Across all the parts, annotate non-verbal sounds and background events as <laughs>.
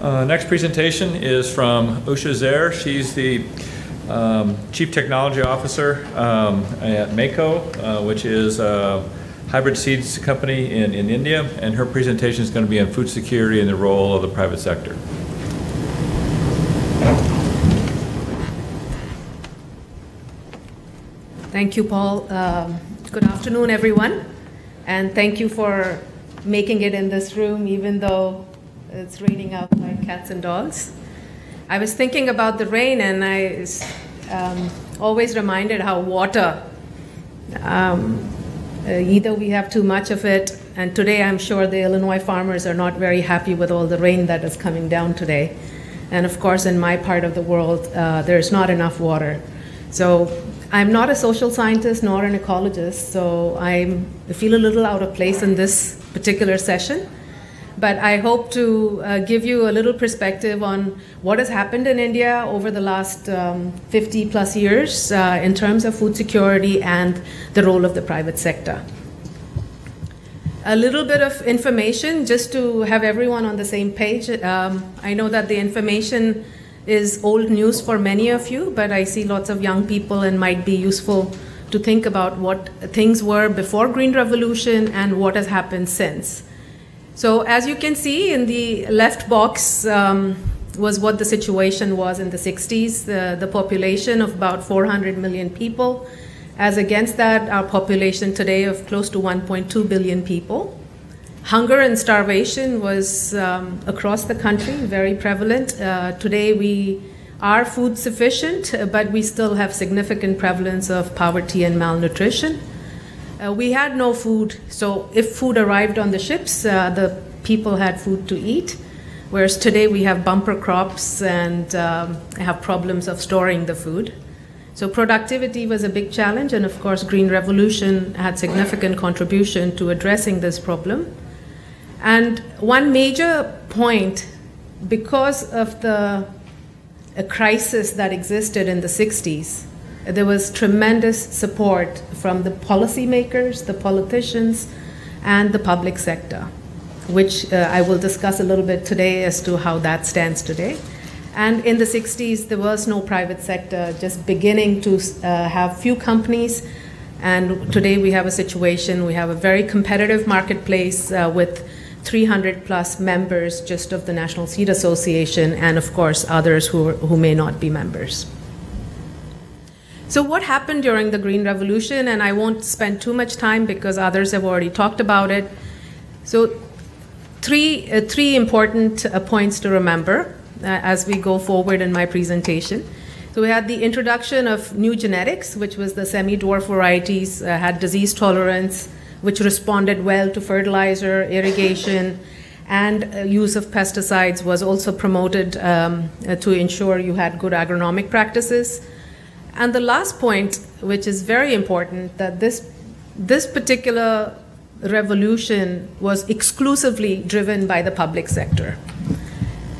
Uh, next presentation is from Usha Zehr. She's the um, Chief Technology Officer um, at Mahyco, uh, which is a hybrid seeds company in, in India, and her presentation is going to be on food security and the role of the private sector. Thank you, Paul. Um, good afternoon, everyone, and thank you for making it in this room, even though it's raining out like cats and dogs. I was thinking about the rain, and I um, always reminded how water. Um, uh, either we have too much of it, and today I'm sure the Illinois farmers are not very happy with all the rain that is coming down today. And of course, in my part of the world, uh, there's not enough water. So I'm not a social scientist nor an ecologist, so I feel a little out of place in this particular session. But I hope to uh, give you a little perspective on what has happened in India over the last um, 50 plus years uh, in terms of food security and the role of the private sector. A little bit of information just to have everyone on the same page. Um, I know that the information is old news for many of you, but I see lots of young people and might be useful to think about what things were before Green Revolution and what has happened since. So as you can see in the left box um, was what the situation was in the 60s, the, the population of about 400 million people. As against that, our population today of close to 1.2 billion people. Hunger and starvation was um, across the country very prevalent. Uh, today we are food sufficient, but we still have significant prevalence of poverty and malnutrition. Uh, we had no food, so if food arrived on the ships, uh, the people had food to eat. Whereas today we have bumper crops and um, have problems of storing the food. So productivity was a big challenge, and of course, Green Revolution had significant contribution to addressing this problem. And one major point, because of the crisis that existed in the 60s, there was tremendous support from the policymakers, the politicians, and the public sector, which uh, I will discuss a little bit today as to how that stands today. And in the 60s, there was no private sector, just beginning to uh, have few companies. And today we have a situation, we have a very competitive marketplace uh, with 300 plus members just of the National Seed Association, and of course others who, who may not be members. So, what happened during the Green Revolution? And I won't spend too much time because others have already talked about it. So, three, uh, three important uh, points to remember uh, as we go forward in my presentation. So, we had the introduction of new genetics, which was the semi dwarf varieties, uh, had disease tolerance, which responded well to fertilizer, irrigation, and uh, use of pesticides was also promoted um, uh, to ensure you had good agronomic practices. And the last point, which is very important, that this, this particular revolution was exclusively driven by the public sector.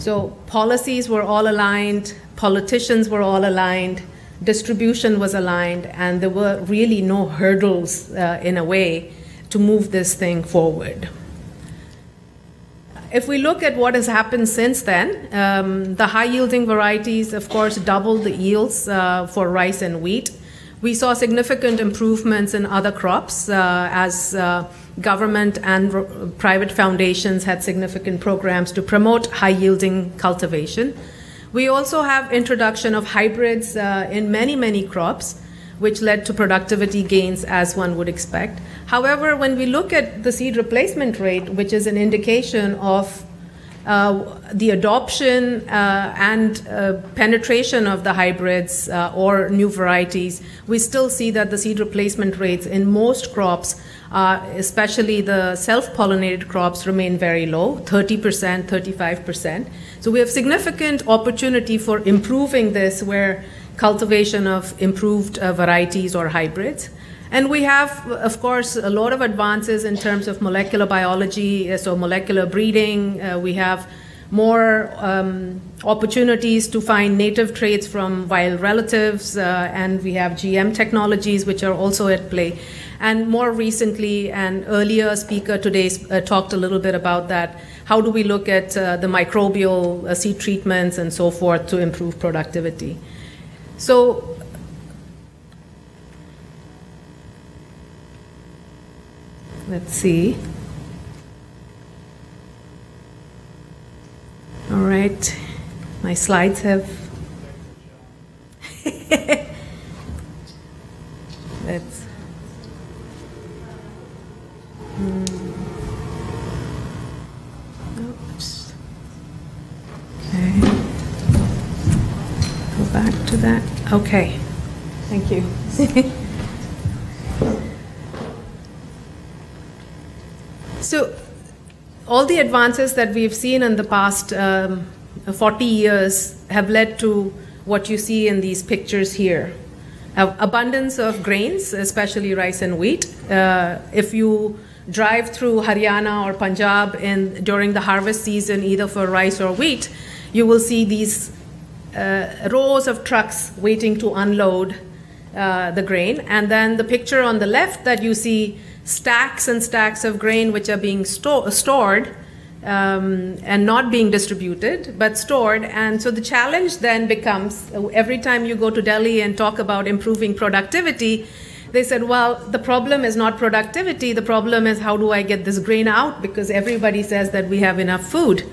So policies were all aligned, politicians were all aligned, distribution was aligned, and there were really no hurdles uh, in a way to move this thing forward if we look at what has happened since then, um, the high yielding varieties, of course, doubled the yields uh, for rice and wheat. We saw significant improvements in other crops uh, as uh, government and r- private foundations had significant programs to promote high yielding cultivation. We also have introduction of hybrids uh, in many, many crops which led to productivity gains as one would expect. However, when we look at the seed replacement rate, which is an indication of uh, the adoption uh, and uh, penetration of the hybrids uh, or new varieties, we still see that the seed replacement rates in most crops, uh, especially the self pollinated crops, remain very low 30%, 35%. So we have significant opportunity for improving this where cultivation of improved uh, varieties or hybrids. And we have, of course, a lot of advances in terms of molecular biology, uh, so molecular breeding. Uh, we have more um, opportunities to find native traits from wild relatives, uh, and we have GM technologies which are also at play. And more recently, an earlier speaker today uh, talked a little bit about that. How do we look at uh, the microbial uh, seed treatments and so forth to improve productivity? So, let's see. All right, my slides have. <laughs> Let's. Hmm. Oops. Okay. Go back to that. Okay. Thank you. so, all the advances that we've seen in the past um, 40 years have led to what you see in these pictures here. Uh, abundance of grains, especially rice and wheat. Uh, if you drive through Haryana or Punjab in, during the harvest season, either for rice or wheat, you will see these rows of trucks waiting to unload uh, the grain. And then the picture on the left that you see stacks and stacks of grain which are being sto- stored um, and not being distributed, but stored. And so the challenge then becomes every time you go to Delhi and talk about improving productivity, they said, well, the problem is not productivity, the problem is how do I get this grain out because everybody says that we have enough food.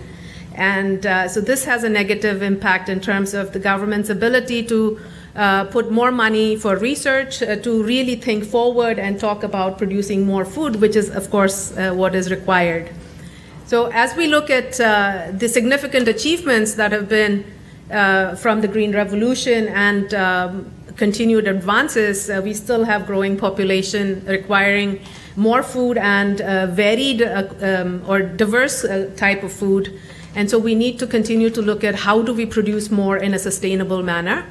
And uh, so this has a negative impact in terms of the government's ability to uh, put more money for research uh, to really think forward and talk about producing more food, which is, of course, uh, what is required. So, as we look at uh, the significant achievements that have been uh, from the Green Revolution and um, continued advances, we still have growing population requiring more food and varied um, or diverse type of food. And so we need to continue to look at how do we produce more in a sustainable manner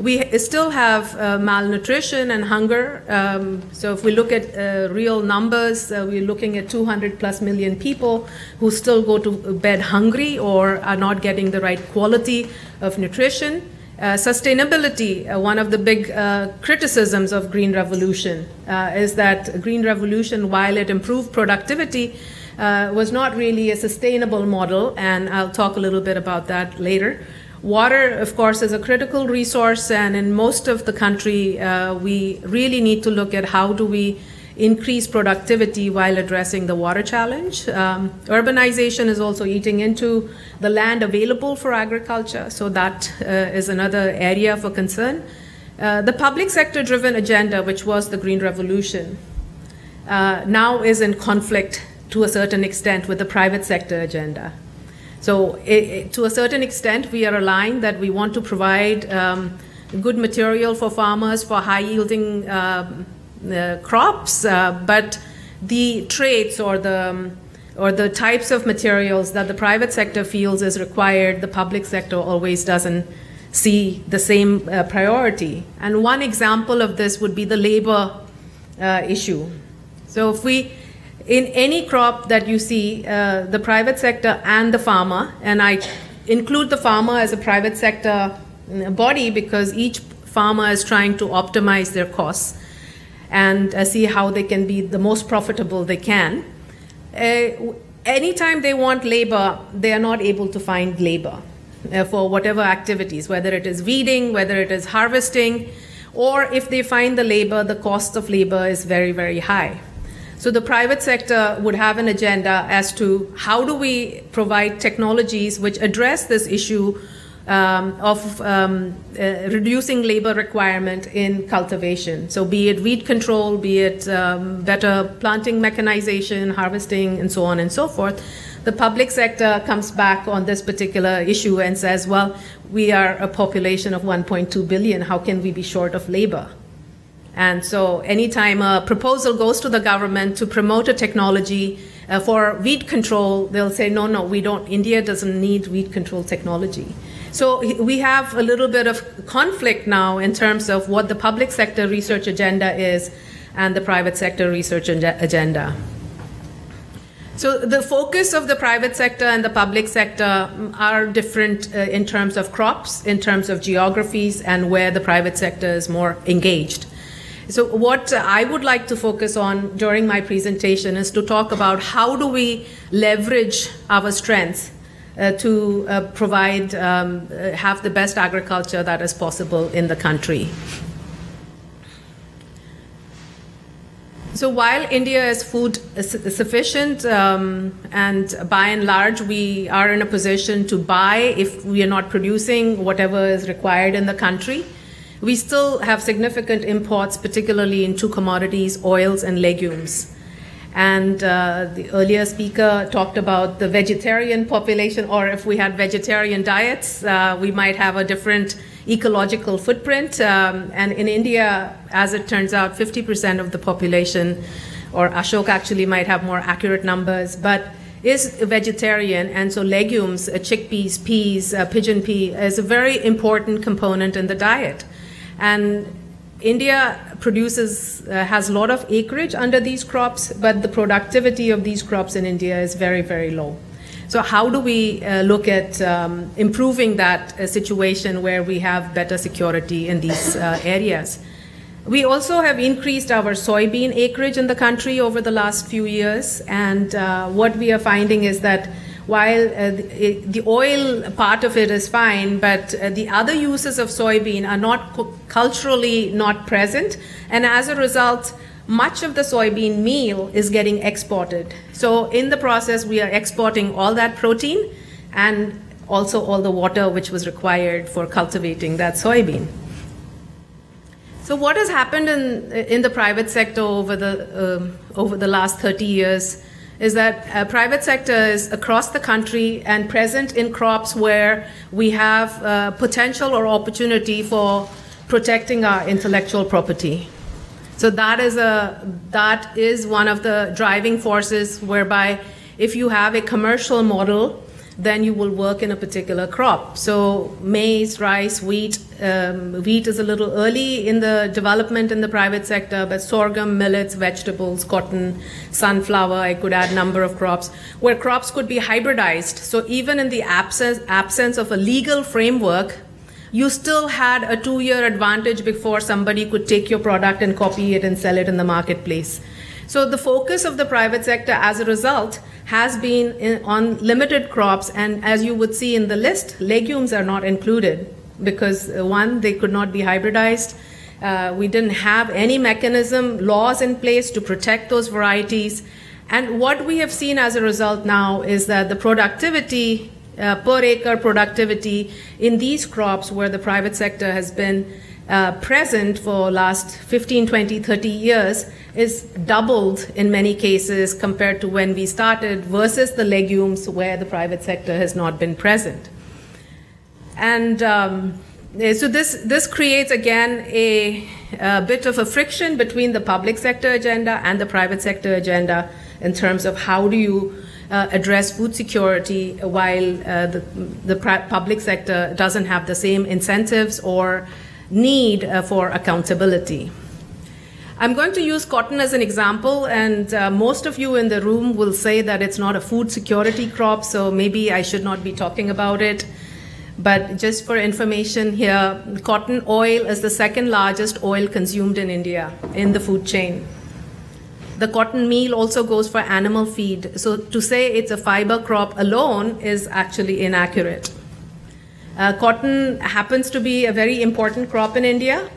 we still have uh, malnutrition and hunger. Um, so if we look at uh, real numbers, uh, we're looking at 200 plus million people who still go to bed hungry or are not getting the right quality of nutrition. Uh, sustainability, uh, one of the big uh, criticisms of Green Revolution is that Green Revolution, while it improved productivity, was not really a sustainable model, and I'll talk a little bit about that later. Water, of course, is a critical resource, and in most of the country, uh, we really need to look at how do we increase productivity while addressing the water challenge. Um, urbanization is also eating into the land available for agriculture, so that uh, is another area for concern. Uh, the public sector driven agenda, which was the Green Revolution, uh, now is in conflict to a certain extent with the private sector agenda. So, it, it, to a certain extent, we are aligned that we want to provide um, good material for farmers for high yielding uh, uh, crops, uh, but the traits or the um, or the types of materials that the private sector feels is required, the public sector always doesn't see the same uh, priority. And one example of this would be the labor uh, issue. So, if we in any crop that you see, uh, the private sector and the farmer, and I include the farmer as a private sector mm, body because each farmer is trying to optimize their costs and uh, see how they can be the most profitable they can. Uh, anytime they want labor, they are not able to find labor uh, for whatever activities, whether it is weeding, whether it is harvesting, or if they find the labor, the cost of labor is very, very high. So the private sector would have an agenda as to how do we provide technologies which address this issue um, of um, uh, reducing labor requirement in cultivation. So be it weed control, be it um, better planting mechanization, harvesting, and so on and so forth. The public sector comes back on this particular issue and says, well, we are a population of 1.2 billion. How can we be short of labor? And so, anytime a proposal goes to the government to promote a technology uh, for weed control, they'll say, no, no, we don't, India doesn't need weed control technology. So, we have a little bit of conflict now in terms of what the public sector research agenda is and the private sector research agenda. So the focus of the private sector and the public sector are different uh, in terms of crops, in terms of geographies, and where the private sector is more engaged. So what I would like to focus on during my presentation is to talk about how do we leverage our strengths uh, to uh, provide, um, uh, have the best agriculture that is possible in the country. So while India is food sufficient, um, and by and large we are in a position to buy if we are not producing whatever is required in the country, we still have significant imports, particularly in two commodities, oils and legumes. And uh, the earlier speaker talked about the vegetarian population, or if we had vegetarian diets, uh, we might have a different ecological footprint. Um, and in India, as it turns out, 50% of the population, or Ashok actually might have more accurate numbers, but is vegetarian, and so legumes, uh, chickpeas, peas, uh, pigeon pea is a very important component in the diet. And India produces, uh, has a lot of acreage under these crops, but the productivity of these crops in India is very, very low. So, how do we uh, look at um, improving that uh, situation where we have better security in these uh, areas? We also have increased our soybean acreage in the country over the last few years, and uh, what we are finding is that while uh, the, the, oil part of it is fine, but uh, the other uses of soybean are not culturally not present, and as a result, much of the soybean meal is getting exported. So, in the process, we are exporting all that protein and also all the water which was required for cultivating that soybean. So, what has happened in, in the private sector over the, um, over the last 30 years is that uh, private sector is across the country and present in crops where we have uh, potential or opportunity for protecting our intellectual property. So that is a that is one of the driving forces whereby if you have a commercial model, then you will work in a particular crop. So maize, rice, wheat. Um, wheat is a little early in the development in the private sector, but sorghum, millets, vegetables, cotton, sunflower. I could add number of crops where crops could be hybridized. So even in the absence absence of a legal framework you still had a two year advantage before somebody could take your product and copy it and sell it in the marketplace. So the focus of the private sector as a result has been in, on limited crops, and as you would see in the list, legumes are not included because uh, one, they could not be hybridized. Uh, we didn't have any mechanism, laws in place to protect those varieties. And what we have seen as a result now is that the productivity uh, per acre productivity in these crops where the private sector has been uh, present for last 15 20 30 years is doubled in many cases compared to when we started versus the legumes where the private sector has not been present and um, so this this creates again a, a bit of a friction between the public sector agenda and the private sector agenda in terms of how do you uh, address food security while uh, the, the public sector doesn't have the same incentives or need uh, for accountability. I'm going to use cotton as an example, and uh, most of you in the room will say that it's not a food security crop, so maybe I should not be talking about it. But just for information here, cotton oil is the second largest oil consumed in India in the food chain. The cotton meal also goes for animal feed. So to say it's a fiber crop alone is actually inaccurate. Uh, cotton happens to be a very important crop in India,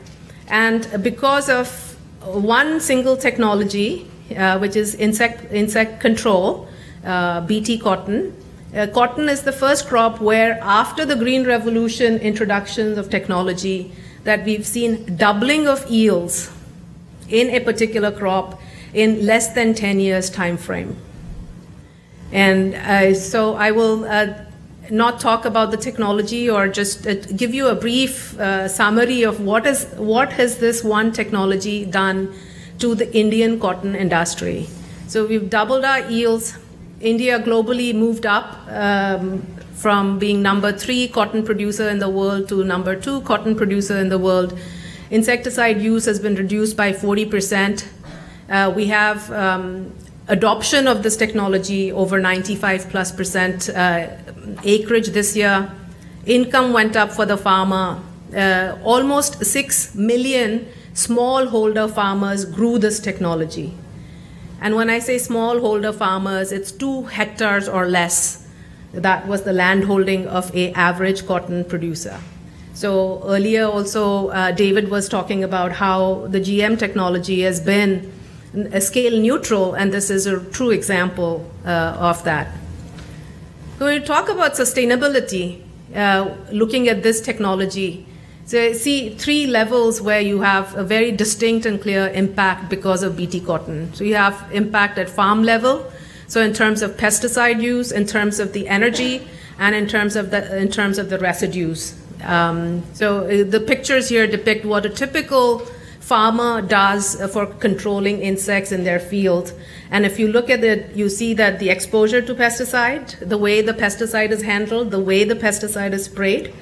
and because of one single technology, uh, which is insect, insect control, uh, BT cotton, uh, cotton is the first crop where, after the Green Revolution introduction of technology, that we've seen doubling of yields in a particular crop in less than 10 years time frame. And uh, so I will uh, not talk about the technology or just uh, give you a brief uh, summary of what, is, what has this one technology done to the Indian cotton industry. So we've doubled our yields. India globally moved up um, from being number three cotton producer in the world to number two cotton producer in the world. Insecticide use has been reduced by 40 percent uh, we have um, adoption of this technology over 95 plus percent uh, acreage this year. Income went up for the farmer. Uh, almost 6 million smallholder farmers grew this technology. And when I say smallholder farmers, it's two hectares or less. That was the land holding of a average cotton producer. So earlier also, uh, David was talking about how the GM technology has been scale neutral, and this is a true example uh, of that. When we talk about sustainability, uh, looking at this technology, so I see three levels where you have a very distinct and clear impact because of BT cotton. So you have impact at farm level, so in terms of pesticide use, in terms of the energy, and in terms of the in terms of the residues. Um, so uh, the pictures here depict what a typical farmer does for controlling insects in their field. And if you look at it, you see that the exposure to pesticide, the way the pesticide is handled, the way the pesticide is sprayed,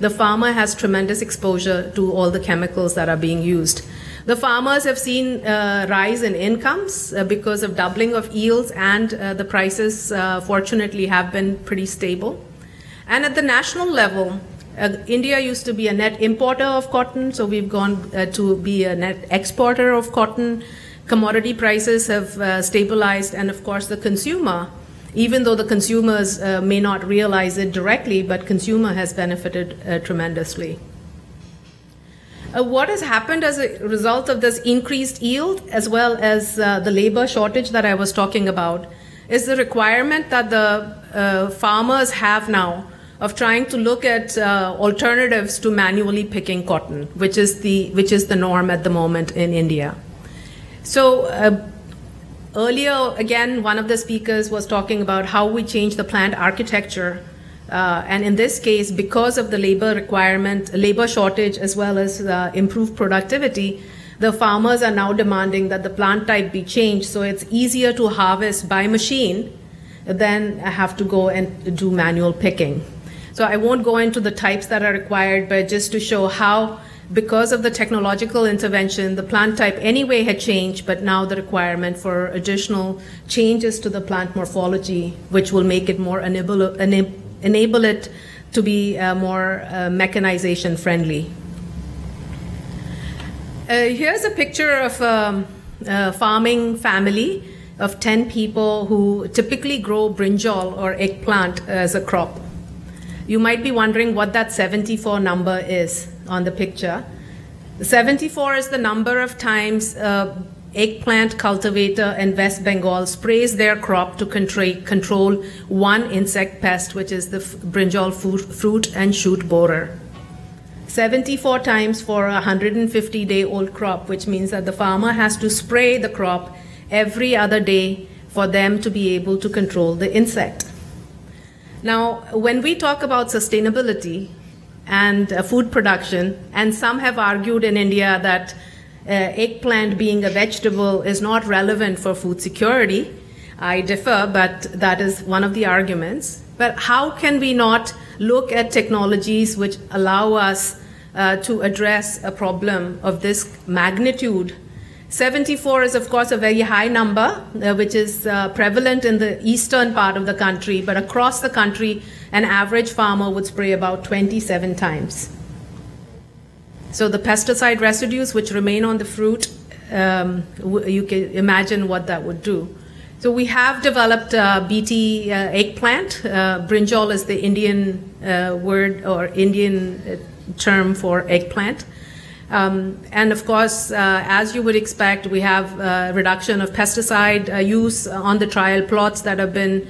the farmer has tremendous exposure to all the chemicals that are being used. The farmers have seen a uh, rise in incomes uh, because of doubling of yields, and uh, the prices, uh, fortunately, have been pretty stable. And at the national level, uh, India used to be a net importer of cotton, so we've gone uh, to be a net exporter of cotton. Commodity prices have stabilized, and of course, the consumer even though the consumers uh, may not realize it directly, but consumer has benefited uh, tremendously. Uh, what has happened as a result of this increased yield, as well as uh, the labor shortage that I was talking about, is the requirement that the uh, farmers have now of trying to look at uh, alternatives to manually picking cotton, which is the which is the norm at the moment in India. So Earlier, again, one of the speakers was talking about how we change the plant architecture. Uh, and in this case, because of the labor requirement, labor shortage, as well as uh, improved productivity, the farmers are now demanding that the plant type be changed so it's easier to harvest by machine than have to go and do manual picking. So I won't go into the types that are required, but just to show how because of the technological intervention, the plant type anyway had changed, but now the requirement for additional changes to the plant morphology, which will make it more enable, enable it to be uh, more uh, mechanization friendly. Uh, here's a picture of um, a farming family of 10 people who typically grow brinjal or eggplant as a crop. You might be wondering what that 74 number is on the picture. 74 is the number of times uh, eggplant cultivator in West Bengal sprays their crop to control one insect pest, which is the brinjal fruit and shoot borer. 74 times for a 150 day old crop, which means that the farmer has to spray the crop every other day for them to be able to control the insect. Now, when we talk about sustainability, and uh, food production. And some have argued in India that uh, eggplant being a vegetable is not relevant for food security. I differ, but that is one of the arguments. But how can we not look at technologies which allow us uh, to address a problem of this magnitude 74 is, of course, a very high number, uh, which is uh, prevalent in the eastern part of the country, but across the country, an average farmer would spray about 27 times. So the pesticide residues which remain on the fruit, um, you can imagine what that would do. So we have developed uh, BT eggplant. Uh, brinjal is the Indian uh, word or Indian uh, term for eggplant. Um, and of course, uh, as you would expect, we have a reduction of pesticide uh, use on the trial plots that have been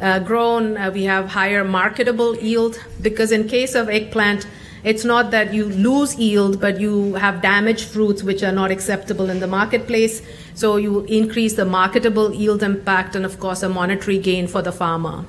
uh, grown. Uh, we have higher marketable yield because in case of eggplant, it's not that you lose yield, but you have damaged fruits which are not acceptable in the marketplace. So you increase the marketable yield impact and, of course, a monetary gain for the farmer.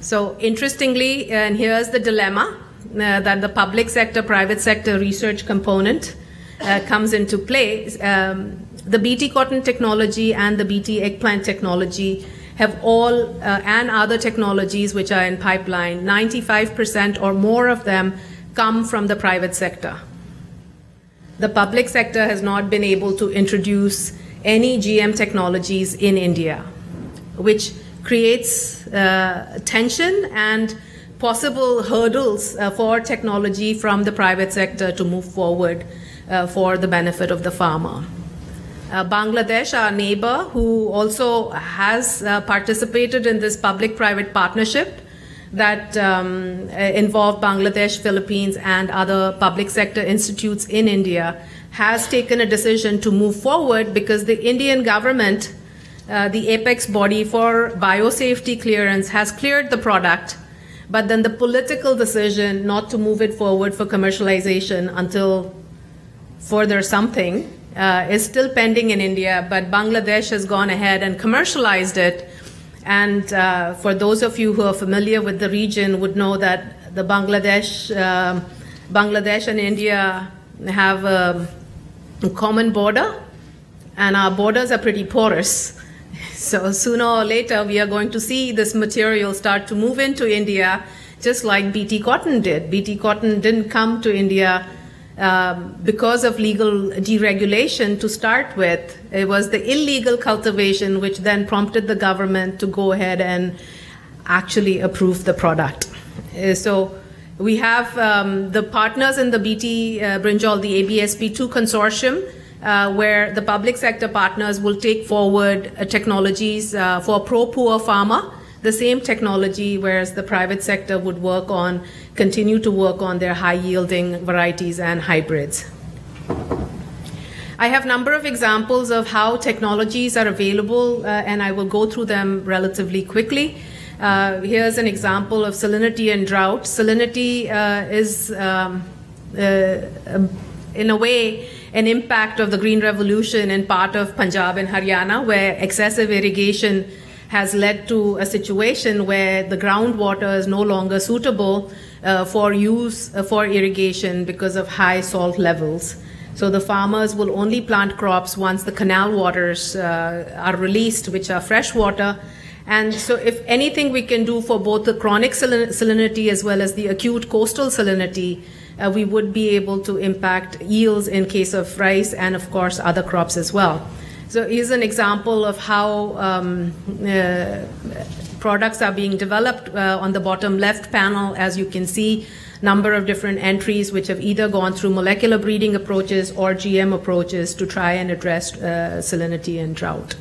So interestingly, and here's the dilemma uh, that the public sector, private sector research component uh, comes into play. Um, the BT cotton technology and the BT eggplant technology have all, uh, and other technologies which are in pipeline, 95% or more of them come from the private sector. The public sector has not been able to introduce any GM technologies in India, which creates uh, tension and possible hurdles uh, for technology from the private sector to move forward uh, for the benefit of the farmer. Uh, Bangladesh, our neighbor, who also has uh, participated in this public private partnership that um, uh, involved Bangladesh, Philippines, and other public sector institutes in India, has taken a decision to move forward because the Indian government, uh, the apex body for biosafety clearance, has cleared the product. But then the political decision not to move it forward for commercialization until further something uh, is still pending in India, but Bangladesh has gone ahead and commercialized it. And uh, for those of you who are familiar with the region, would know that the Bangladesh, uh, Bangladesh and India have a common border, and our borders are pretty porous. <laughs> So sooner or later, we are going to see this material start to move into India, just like BT cotton did. BT cotton didn't come to India um, because of legal deregulation to start with. It was the illegal cultivation which then prompted the government to go ahead and actually approve the product. Uh, so we have um, the partners in the BT uh, Brinjal, the ABSP2 consortium. Uh, where the public sector partners will take forward uh, technologies uh, for pro poor farmer the same technology, whereas the private sector would work on, continue to work on their high yielding varieties and hybrids. I have a number of examples of how technologies are available, uh, and I will go through them relatively quickly. Uh, here's an example of salinity and drought. Salinity uh, is, um, uh, in a way, an impact of the Green Revolution in part of Punjab and Haryana, where excessive irrigation has led to a situation where the groundwater is no longer suitable uh, for use uh, for irrigation because of high salt levels. So the farmers will only plant crops once the canal waters uh, are released, which are fresh water. And so, if anything we can do for both the chronic salinity as well as the acute coastal salinity, uh, we would be able to impact yields in case of rice and, of course, other crops as well. So here's an example of how um, uh, products are being developed uh, on the bottom left panel. As you can see, number of different entries which have either gone through molecular breeding approaches or GM approaches to try and address uh, salinity and drought.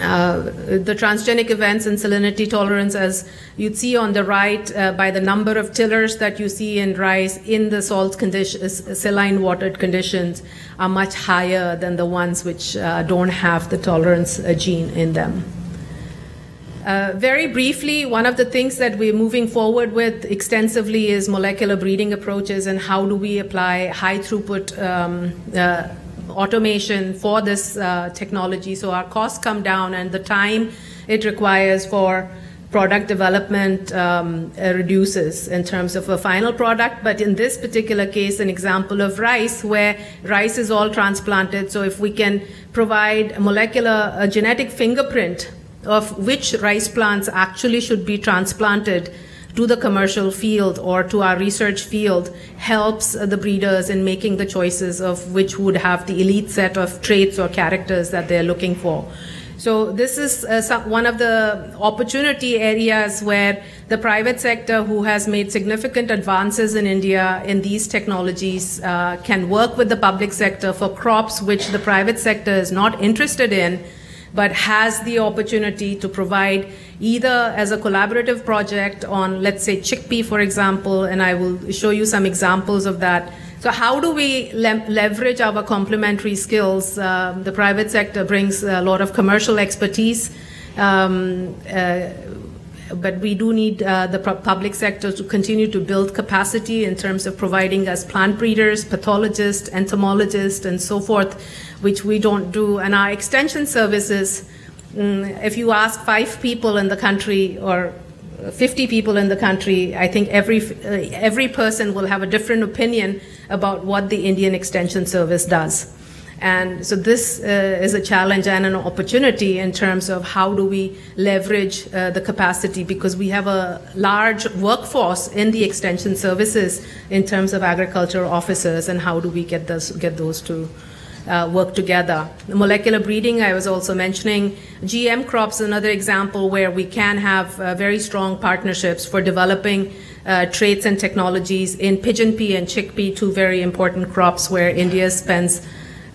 Uh, the transgenic events and salinity tolerance, as you'd see on the right, uh, by the number of tillers that you see in rice in the salt conditions, saline watered conditions, are much higher than the ones which uh, don't have the tolerance uh, gene in them. Uh, very briefly, one of the things that we're moving forward with extensively is molecular breeding approaches and how do we apply high throughput um, automation for this uh, technology. So our costs come down and the time it requires for product development um, uh, reduces in terms of a final product. But in this particular case, an example of rice where rice is all transplanted. So if we can provide a molecular a genetic fingerprint of which rice plants actually should be transplanted to the commercial field or to our research field helps the breeders in making the choices of which would have the elite set of traits or characters that they're looking for. So this is uh, one of the opportunity areas where the private sector, who has made significant advances in India in these technologies, uh, can work with the public sector for crops which the private sector is not interested in but has the opportunity to provide either as a collaborative project on, let's say, chickpea, for example, and I will show you some examples of that. So, how do we le- leverage our complementary skills? Um, the private sector brings a lot of commercial expertise. Um, uh, but we do need uh, the public sector to continue to build capacity in terms of providing us plant breeders, pathologists, entomologists, and so forth, which we don't do. And our extension services, mm, if you ask five people in the country or 50 people in the country, I think every, uh, every person will have a different opinion about what the Indian Extension Service does. And so this uh, is a challenge and an opportunity in terms of how do we leverage uh, the capacity because we have a large workforce in the extension services in terms of agriculture officers and how do we get those get those to uh, work together. Molecular breeding, I was also mentioning. GM crops, another example where we can have uh, very strong partnerships for developing uh, traits and technologies in pigeon pea and chickpea, two very important crops where India spends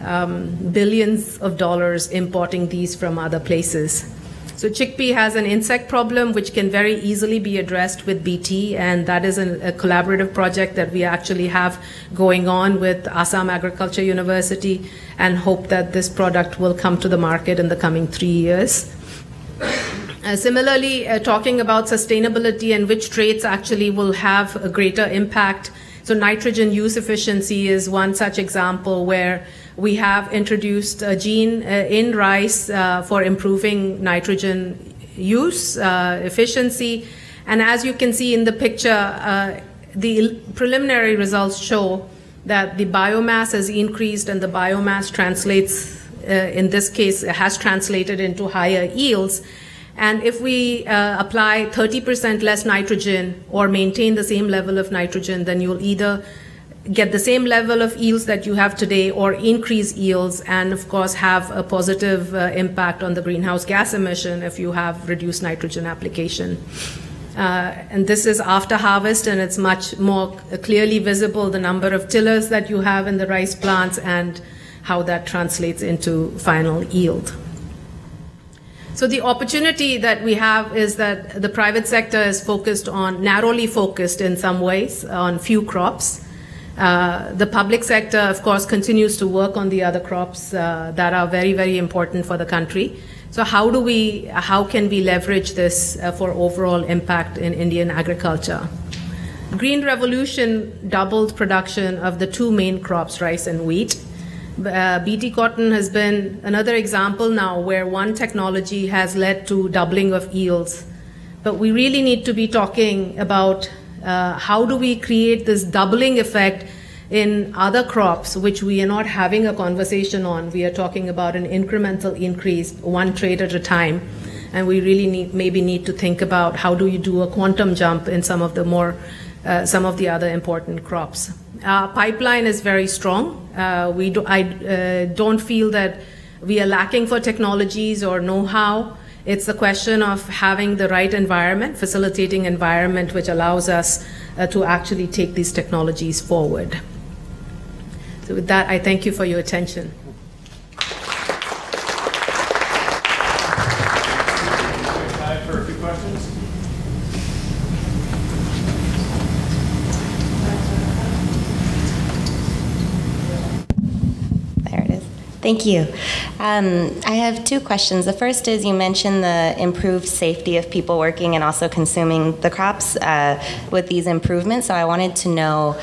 um, billions of dollars importing these from other places. So chickpea has an insect problem which can very easily be addressed with BT, and that is a, a collaborative project that we actually have going on with Assam Agriculture University, and hope that this product will come to the market in the coming three years. Uh, similarly, uh, talking about sustainability and which traits actually will have a greater impact. So, nitrogen use efficiency is one such example where we have introduced a gene uh, in rice uh, for improving nitrogen use uh, efficiency. And as you can see in the picture, the preliminary results show that the biomass has increased and the biomass translates, uh, in this case, has translated into higher yields. And if we uh, apply 30% less nitrogen or maintain the same level of nitrogen, then you'll either get the same level of yields that you have today or increase yields and of course have a positive uh, impact on the greenhouse gas emission if you have reduced nitrogen application. Uh, and this is after harvest and it's much more clearly visible the number of tillers that you have in the rice plants and how that translates into final yield. So the opportunity that we have is that the private sector is focused on narrowly focused in some ways on few crops uh, the public sector, of course, continues to work on the other crops uh, that are very, very important for the country. So, how do we, how can we leverage this uh, for overall impact in Indian agriculture? Green Revolution doubled production of the two main crops, rice and wheat. Uh, BT cotton has been another example now where one technology has led to doubling of yields. But we really need to be talking about uh, how do we create this doubling effect in other crops, which we are not having a conversation on? We are talking about an incremental increase, one trait at a time. And we really need, maybe need to think about how do you do a quantum jump in some of the more, uh, some of the other important crops. Our pipeline is very strong. Uh, we do, I uh, don't feel that we are lacking for technologies or know-how. It's a question of having the right environment, facilitating environment which allows us uh, to actually take these technologies forward. So with that, I thank you for your attention. Time for a few questions. Thank you. Um, I have two questions. The first is you mentioned the improved safety of people working and also consuming the crops uh, with these improvements. So I wanted to know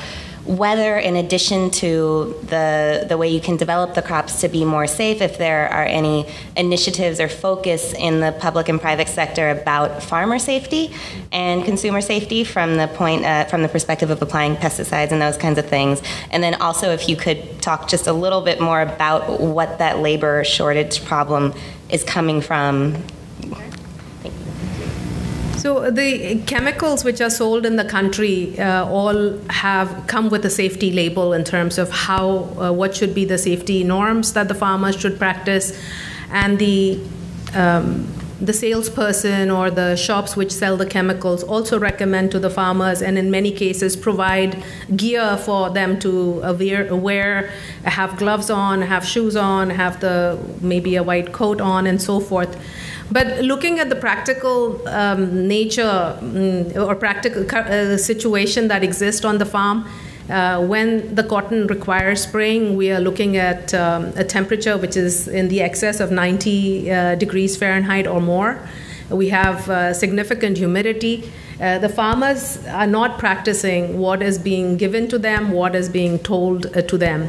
whether in addition to the the way you can develop the crops to be more safe if there are any initiatives or focus in the public and private sector about farmer safety and consumer safety from the point uh, from the perspective of applying pesticides and those kinds of things. And then also if you could talk just a little bit more about what that labor shortage problem is coming from so the chemicals which are sold in the country uh, all have come with a safety label in terms of how uh, what should be the safety norms that the farmers should practice, and the um, the salesperson or the shops which sell the chemicals also recommend to the farmers and in many cases provide gear for them to wear, wear have gloves on have shoes on have the maybe a white coat on and so forth but looking at the practical um, nature um, or practical uh, situation that exists on the farm, uh, when the cotton requires spraying, we are looking at um, a temperature which is in the excess of 90 uh, degrees Fahrenheit or more. We have uh, significant humidity. Uh, the farmers are not practicing what is being given to them, what is being told uh, to them.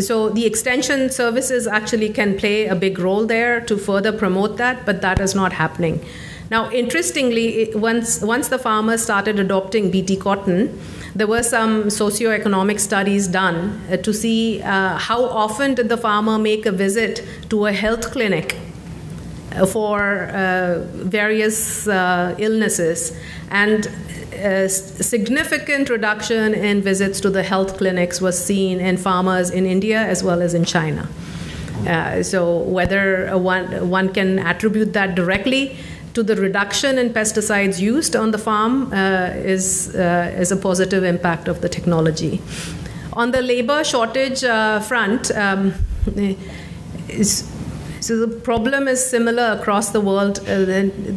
So the extension services actually can play a big role there to further promote that, but that is not happening. Now, interestingly, once, once the farmers started adopting BT cotton, there were some socioeconomic studies done uh, to see uh, how often did the farmer make a visit to a health clinic for uh, various uh, illnesses. And a significant reduction in visits to the health clinics was seen in farmers in India as well as in China. Uh, so whether uh, one one can attribute that directly to the reduction in pesticides used on the farm uh, is uh, is a positive impact of the technology. On the labor shortage uh, front. Um, so the problem is similar across the world. Uh,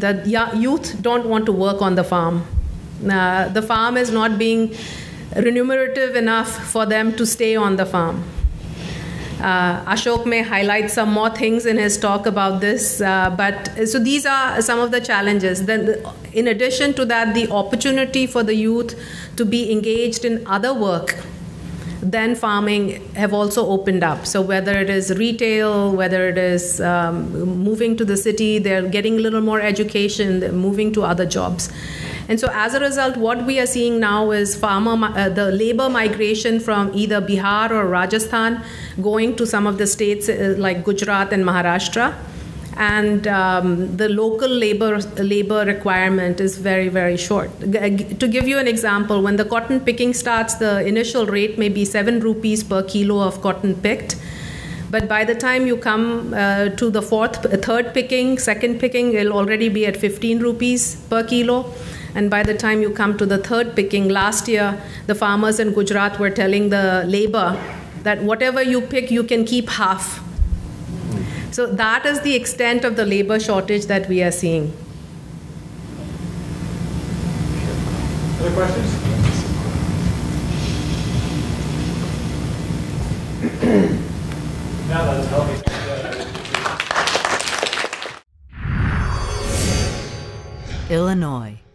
that youth don't want to work on the farm. Uh, the farm is not being remunerative enough for them to stay on the farm. Uh, Ashok may highlight some more things in his talk about this, uh, but so these are some of the challenges. Then, in addition to that, the opportunity for the youth to be engaged in other work then farming have also opened up. So whether it is retail, whether it is um, moving to the city, they're getting a little more education, they're moving to other jobs. And so, as a result, what we are seeing now is farmer, uh, the labor migration from either Bihar or Rajasthan going to some of the states uh, like Gujarat and Maharashtra and um, the local labor labor requirement is very very short. To give you an example, when the cotton picking starts, the initial rate may be seven rupees per kilo of cotton picked. But by the time you come uh, to the fourth, third picking, second picking, it'll already be at 15 rupees per kilo. And by the time you come to the third picking, last year the farmers in Gujarat were telling the labor that whatever you pick, you can keep half so that is the extent of the labor shortage that we are seeing. Other questions? now let's help me. Illinois.